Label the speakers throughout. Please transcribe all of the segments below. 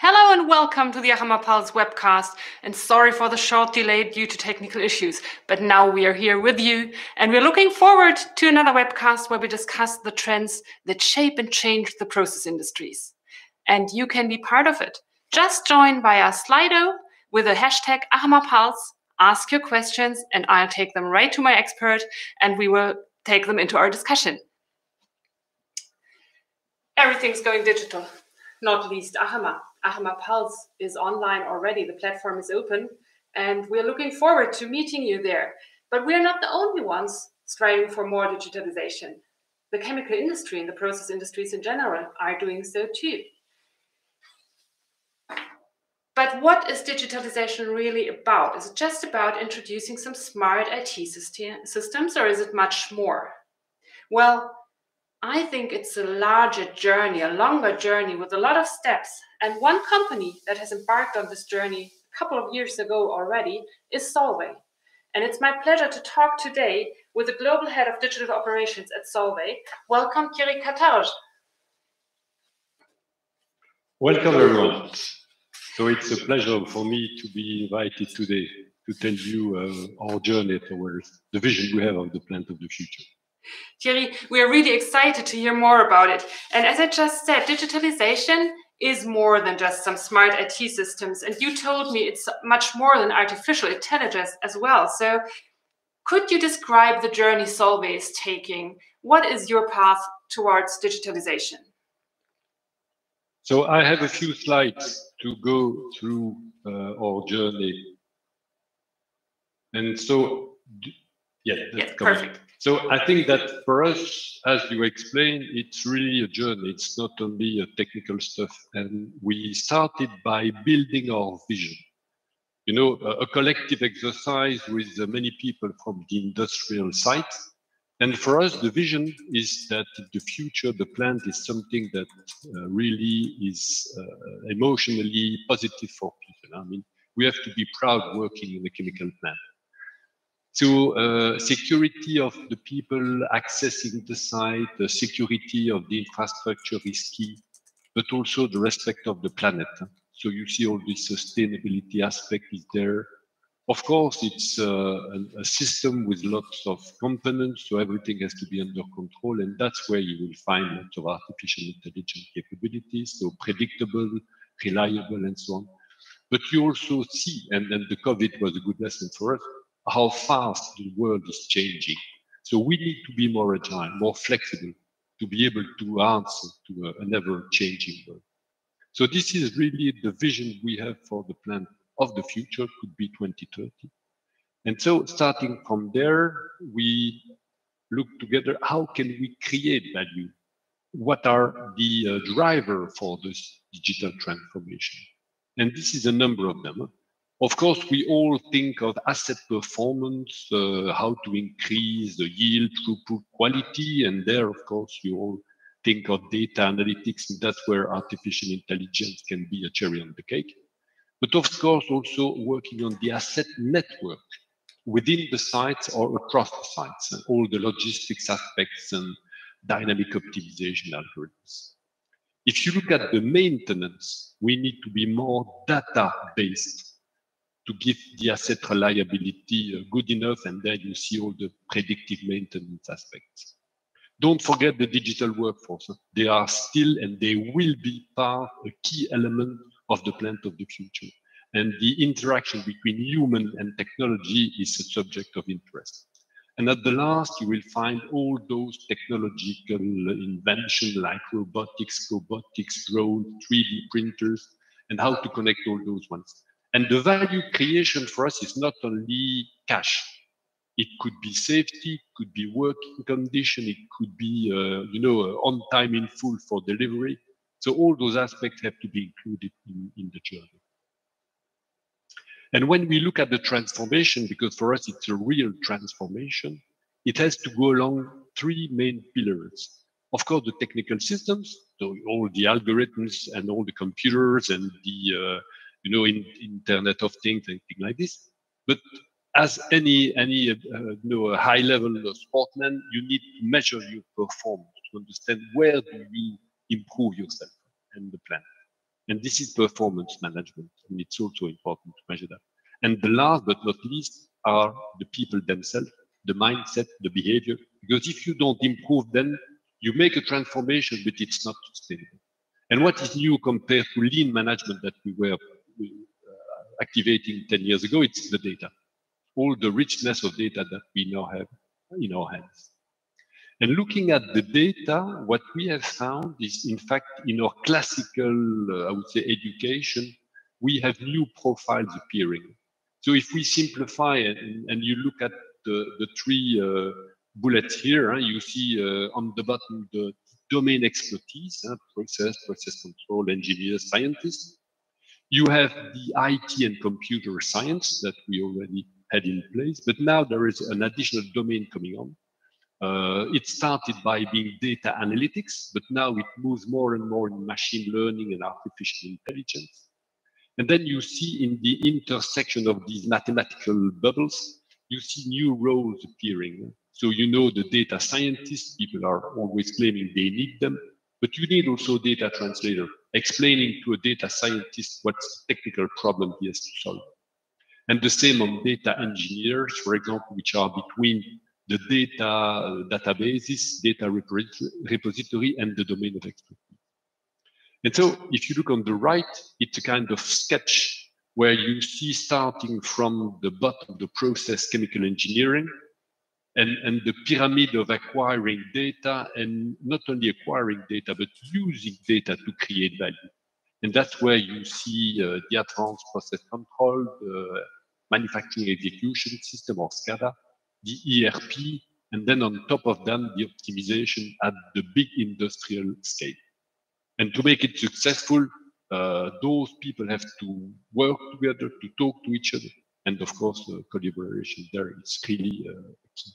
Speaker 1: Hello and welcome to the ACHEMA Pulse webcast. And sorry for the short delay due to technical issues, but now we are here with you and we're looking forward to another webcast where we discuss the trends that shape and change the process industries. And you can be part of it. Just join via Slido with the hashtag ACHEMA Pulse, ask your questions, and I'll take them right to my expert and we will take them into our discussion. Everything's going digital, not least ACHEMA. ACHEMA Pulse is online already. The platform is open, and we're looking forward to meeting you there. But we're not the only ones striving for more digitalization. The chemical industry and the process industries in general are doing so too. But what is digitalization really about? Is it just about introducing some smart IT system, systems, or is it much more? Well, I think it's a larger journey, a longer journey with a lot of steps. And one company that has embarked on this journey a couple of years ago already is Solvay. And it's my pleasure to talk today with the global head of digital operations at Solvay. Welcome, Thierry Cartage.
Speaker 2: Welcome, everyone. So it's a pleasure for me to be invited today to tell you uh, our journey towards the vision we have of the plant of the future.
Speaker 1: Thierry, we are really excited to hear more about it. And as I just said, digitalization is more than just some smart IT systems. And you told me it's much more than artificial intelligence as well. So could you describe the journey Solvay is taking? What is your path towards digitalization?
Speaker 2: So I have a few slides to go through uh, our journey. And so, yeah,
Speaker 1: that's yeah, perfect.
Speaker 2: So I think that for us, as you explained, it's really a journey. It's not only a technical stuff. And we started by building our vision. You know, a, a collective exercise with many people from the industrial site. And for us, the vision is that the future, the plant is something that uh, really is uh, emotionally positive for people. I mean, we have to be proud working in a chemical plant. So uh, security of the people accessing the site, the security of the infrastructure is key, but also the respect of the planet. So you see all this sustainability aspect is there. Of course, it's uh, a, system with lots of components, so everything has to be under control, and that's where you will find lots of artificial intelligence capabilities, so predictable, reliable, and so on. But you also see, and, and the COVID was a good lesson for us, how fast the world is changing. So we need to be more agile, more flexible to be able to answer to an ever changing world. So this is really the vision we have for the plan of the future could be 2030. And so starting from there, we look together, how can we create value? What are the uh, driver for this digital transformation? And this is a number of them. Of course, we all think of asset performance, uh, how to increase the yield, throughput, quality, and there, of course, you all think of data analytics, and that's where artificial intelligence can be a cherry on the cake. But of course, also working on the asset network within the sites or across the sites, and all the logistics aspects and dynamic optimization algorithms. If you look at the maintenance, we need to be more data based to give the asset reliability uh, good enough, and then you see all the predictive maintenance aspects. Don't forget the digital workforce. They are still and they will be part, a key element of the plant of the future. And the interaction between human and technology is a subject of interest. And at the last, you will find all those technological inventions like robotics, robotics, drone, 3D printers, and how to connect all those ones. And the value creation for us is not only cash. It could be safety, it could be working condition, it could be, uh, you know, uh, on time in full for delivery. So all those aspects have to be included in, in the journey. And when we look at the transformation, because for us it's a real transformation, it has to go along three main pillars. Of course, the technical systems, so all the algorithms and all the computers and the uh, you know, in Internet of Things, anything like this. But as any any uh, you know, high level sportsman, you need to measure your performance to understand where do you improve yourself and the plan. And this is performance management. And it's also important to measure that. And the last but not least are the people themselves, the mindset, the behavior. Because if you don't improve, then you make a transformation, but it's not sustainable. And what is new compared to lean management that we were uh, activating 10 years ago? It's the data. All the richness of data that we now have in our hands. And looking at the data, what we have found is, in fact, in our classical, uh, I would say, education, we have new profiles appearing. So if we simplify and, and you look at the, the three uh, bullets here, uh, you see uh, on the bottom the domain expertise, process, process control, engineers, scientists. You have the IT and computer science that we already had in place, but now there is an additional domain coming on. Uh, it started by being data analytics, but now it moves more and more in machine learning and artificial intelligence. And then you see in the intersection of these mathematical bubbles, you see new roles appearing. So you know the data scientists, people are always claiming they need them, but you need also data translator, explaining to a data scientist what's the technical problem he has to solve. And the same on data engineers, for example, which are between the data uh, databases, data repository, and the domain of expertise. And so if you look on the right, it's a kind of sketch where you see starting from the bottom, the process chemical engineering, and, and the pyramid of acquiring data, and not only acquiring data, but using data to create value. And that's where you see uh, the advanced process control, the manufacturing execution system or SCADA, the ERP, and then on top of that, the optimization at the big industrial scale. And to make it successful, uh, those people have to work together, to talk to each other. And of course, uh, collaboration there is really uh, key.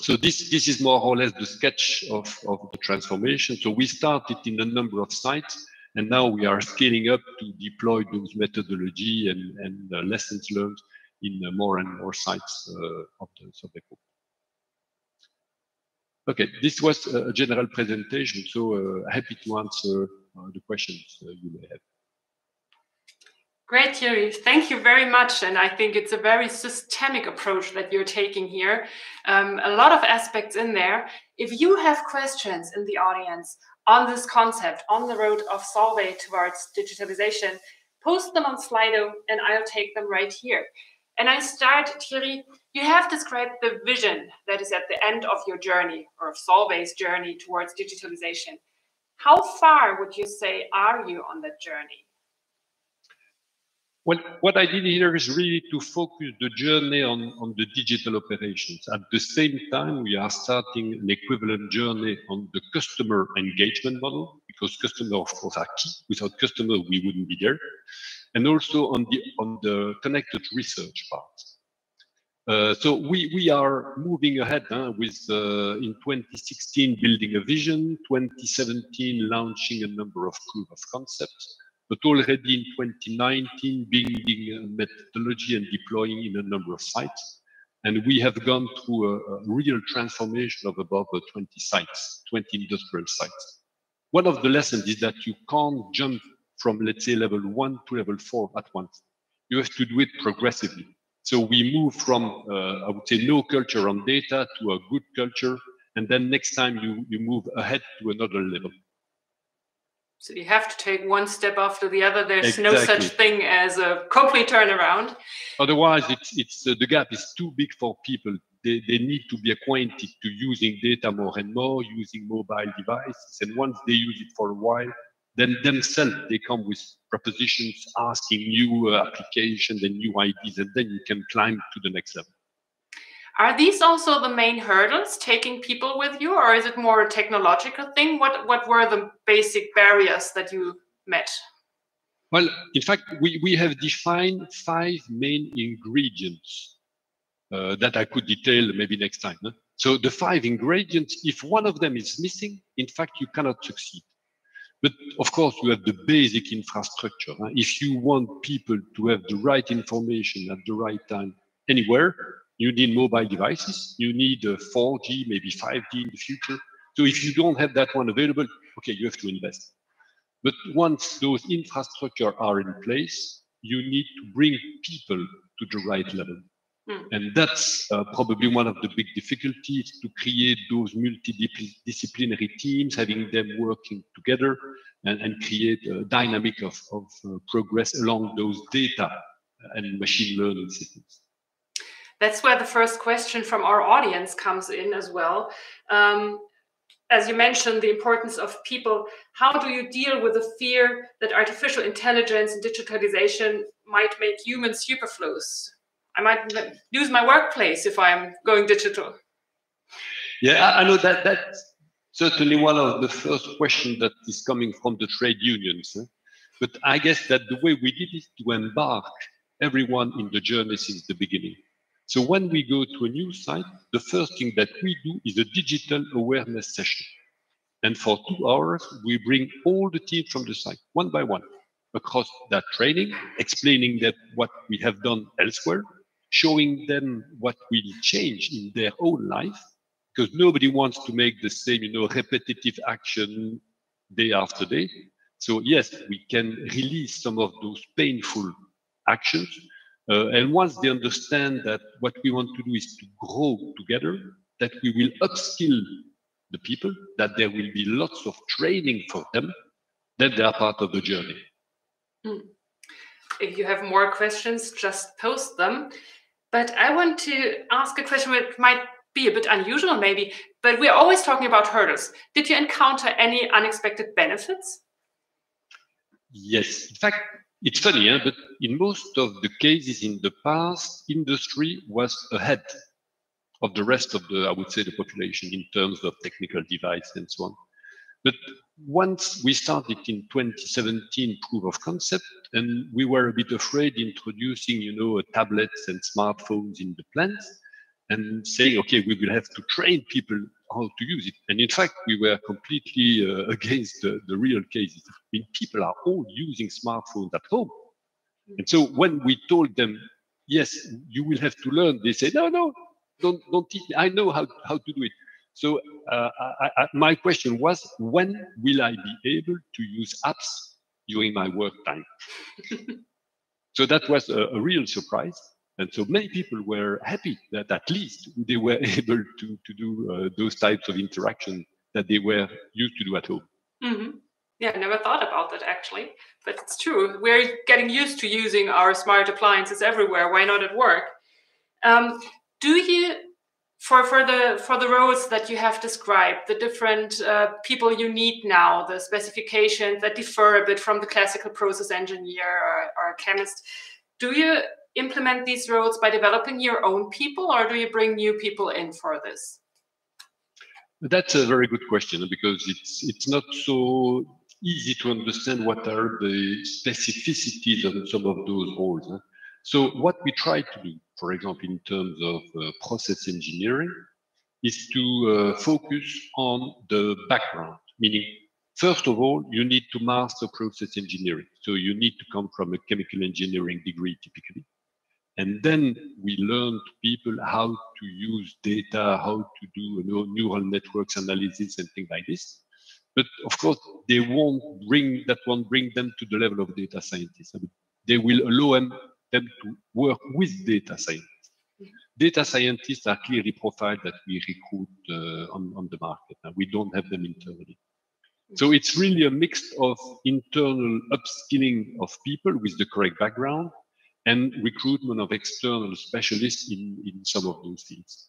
Speaker 2: So this, this is more or less the sketch of, of the transformation. So we started in a number of sites, and now we are scaling up to deploy those methodology and, and uh, lessons learned in uh, more and more sites uh, of the Sobeco. Okay, this was a general presentation, so uh, happy to answer the questions you may have.
Speaker 1: Great, Thierry. Thank you very much. And I think it's a very systemic approach that you're taking here. Um, a lot of aspects in there. If you have questions in the audience on this concept, on the road of Solvay towards digitalization, post them on Slido and I'll take them right here. And I start, Thierry, you have described the vision that is at the end of your journey or of Solvay's journey towards digitalization. How far would you say are you on that journey?
Speaker 2: Well, what I did here is really to focus the journey on, on the digital operations. At the same time, we are starting an equivalent journey on the customer engagement model, because customers, of course, are key. Without customers, we wouldn't be there and also on the on the connected research part. Uh, so we we are moving ahead huh, with uh, in 2016 building a vision, 2017 launching a number of proof of concepts, but already in 2019 building a methodology and deploying in a number of sites. And we have gone through a, a real transformation of above 20 sites, 20 industrial sites. One of the lessons is that you can't jump from, let's say, level one to level four at once. You have to do it progressively. So we move from, uh, I would say, no culture on data to a good culture. And then next time you, you move ahead to another level.
Speaker 1: So you have to take one step after the other. There's exactly. no such thing as a complete turnaround.
Speaker 2: Otherwise, it's, it's uh, the gap is too big for people. They, they need to be acquainted to using data more and more, using mobile devices. And once they use it for a while, then themselves they come with propositions asking new uh, applications and new ideas and then you can climb to the next level
Speaker 1: are these also the main hurdles taking people with you or is it more a technological thing what what were the basic barriers that you met
Speaker 2: well in fact we, we have defined five main ingredients uh, that i could detail maybe next time huh? so the five ingredients if one of them is missing in fact you cannot succeed but of course, you have the basic infrastructure. If you want people to have the right information at the right time anywhere, you need mobile devices. You need 4G, maybe 5G in the future. So if you don't have that one available, okay, you have to invest. But once those infrastructure are in place, you need to bring people to the right level.
Speaker 1: Hmm.
Speaker 2: And that's uh, probably one of the big difficulties to create those multidisciplinary teams, having them working together and, and create a dynamic of, of uh, progress along those data and machine learning systems.
Speaker 1: That's where the first question from our audience comes in as well. Um, as you mentioned, the importance of people. How do you deal with the fear that artificial intelligence and digitalization might make humans superfluous? I might lose my workplace if I'm going digital.
Speaker 2: Yeah, I know that that's certainly one of the first questions that is coming from the trade unions. But I guess that the way we did is to embark everyone in the journey since the beginning. So when we go to a new site, the first thing that we do is a digital awareness session. And for two hours, we bring all the teams from the site, one by one, across that training, explaining that what we have done elsewhere, showing them what will change in their own life, because nobody wants to make the same, you know, repetitive action day after day. So yes, we can release some of those painful actions uh, and once they understand that what we want to do is to grow together, that we will upskill the people, that there will be lots of training for them, then they are part of the journey.
Speaker 1: Hmm. If you have more questions, just post them. But I want to ask a question that might be a bit unusual, maybe, but we're always talking about hurdles. Did you encounter any unexpected benefits?
Speaker 2: Yes. In fact, it's funny, eh? but in most of the cases in the past, industry was ahead of the rest of the, I would say, the population in terms of technical device and so on. But once we started in 2017 proof of concept, and we were a bit afraid introducing, you know, tablets and smartphones in the plants, and saying, okay, we will have to train people how to use it. And in fact, we were completely uh, against the, the, real cases. I mean, people are all using smartphones at home. And so when we told them, yes, you will have to learn, they say, no, no, don't, don't teach me. I know how, how to do it. So uh, I, I, my question was, when will I be able to use apps during my work time? so that was a, a real surprise. And so many people were happy that at least they were able to, to do uh, those types of interaction that they were used to do at home.
Speaker 1: Mm-hmm. Yeah, I never thought about that actually, but it's true. We're getting used to using our smart appliances everywhere. Why not at work? Um, do you, for for the for the roles that you have described, the different uh, people you need now, the specifications that differ a bit from the classical process engineer or, or chemist, do you implement these roles by developing your own people, or do you bring new people in for this?
Speaker 2: That's a very good question because it's it's not so easy to understand what are the specificities of some of those roles. So what we try to do, for example, in terms of uh, process engineering, is to uh, focus on the background, meaning First of all, you need to master process engineering. So you need to come from a chemical engineering degree typically. And then we learn to people how to use data, how to do you know, neural networks analysis and things like this. But of course, they won't bring that won't bring them to the level of data scientists. I mean, they will allow them, them to work with data scientists. Data scientists are clearly profiled that we recruit uh, on, on the market. we don't have them internally. So it's really a mix of internal upskilling of people with the correct background and recruitment of external specialists in, in some of those fields.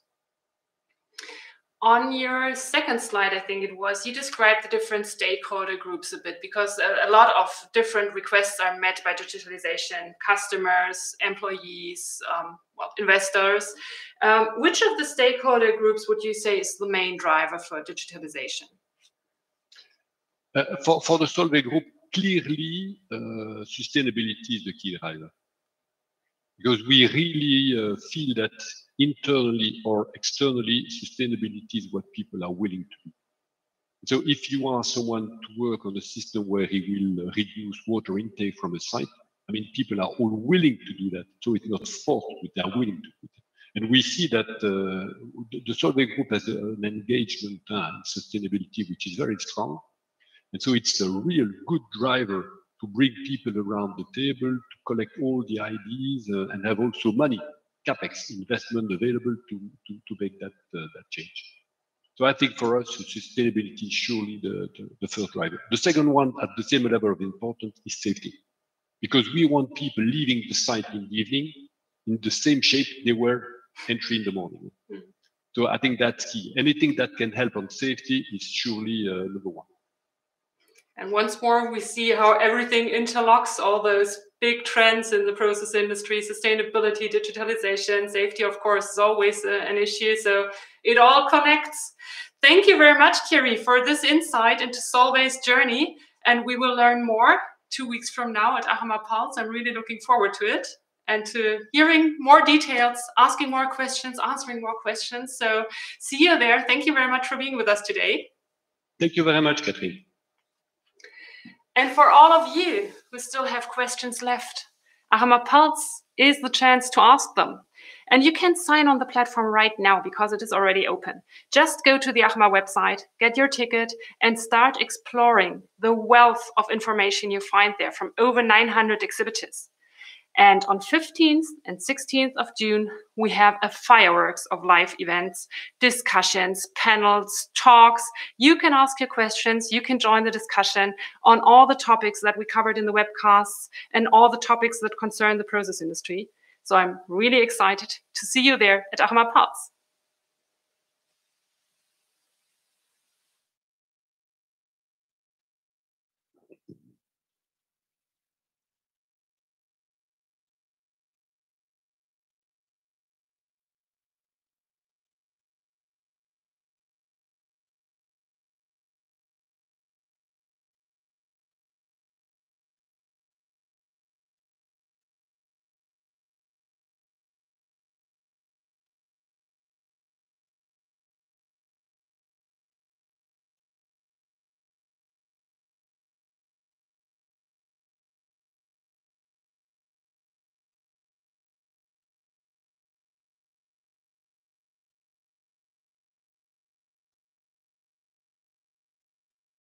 Speaker 1: On your second slide, I think it was, you described the different stakeholder groups a bit because a, a lot of different requests are met by digitalization customers, employees, um, well, investors. Um, which of the stakeholder groups would you say is the main driver for digitalization?
Speaker 2: Uh, for, for the Solvay Group, clearly, uh, sustainability is the key driver because we really uh, feel that internally or externally, sustainability is what people are willing to do. So if you are someone to work on a system where he will uh, reduce water intake from a site, I mean, people are all willing to do that. So it's not forced, but they are willing to do it. And we see that uh, the, the Solvay Group has an engagement in sustainability which is very strong. And so it's a real good driver to bring people around the table, to collect all the ideas, uh, and have also money, capex investment available to to, to make that uh, that change. So I think for us, sustainability is surely the, the, the first driver. The second one, at the same level of importance, is safety, because we want people leaving the site in the evening in the same shape they were entering in the morning. Mm. So I think that's key. Anything that can help on safety is surely uh, number one.
Speaker 1: And once more, we see how everything interlocks all those big trends in the process industry sustainability, digitalization, safety, of course, is always uh, an issue. So it all connects. Thank you very much, Thierry, for this insight into Solvay's journey. And we will learn more two weeks from now at ACHEMA Pulse. I'm really looking forward to it and to hearing more details, asking more questions, answering more questions. So see you there. Thank you very much for being with us today.
Speaker 2: Thank you very much, Catherine.
Speaker 1: And for all of you who still have questions left, ACHEMA Pulse is the chance to ask them. And you can sign on the platform right now because it is already open. Just go to the ACHEMA website, get your ticket, and start exploring the wealth of information you find there from over 900 exhibitors. And on 15th and 16th of June, we have a fireworks of live events, discussions, panels, talks. You can ask your questions. You can join the discussion on all the topics that we covered in the webcasts and all the topics that concern the process industry. So I'm really excited to see you there at ACHEMA Pulse.